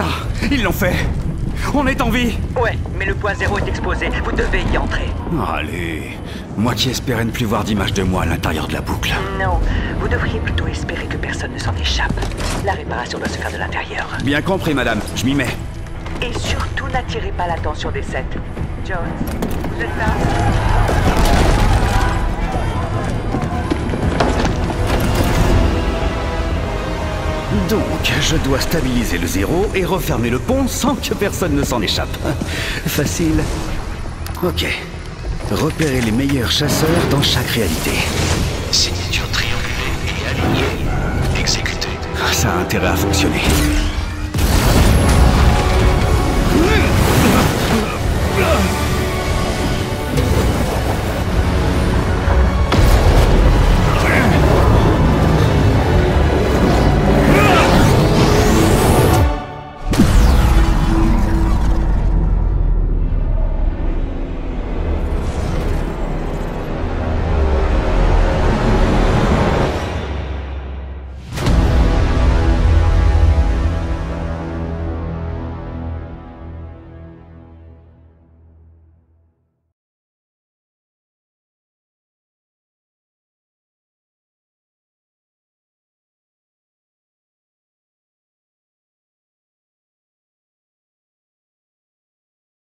Ah, ils l'ont fait On est en vie Ouais, mais le point zéro est exposé. Vous devez y entrer. Allez, moi qui espérais ne plus voir d'image de moi à l'intérieur de la boucle. Non, vous devriez plutôt espérer que personne ne s'en échappe. La réparation doit se faire de l'intérieur. Bien compris, madame, je m'y mets. Et surtout, n'attirez pas l'attention des sept. Jones, vous êtes là? Donc, je dois stabiliser le zéro et refermer le pont sans que personne ne s'en échappe. Facile. Ok. Repérer les meilleurs chasseurs dans chaque réalité. Signature triangulée et alignée. Exécutée. Ça a intérêt à fonctionner.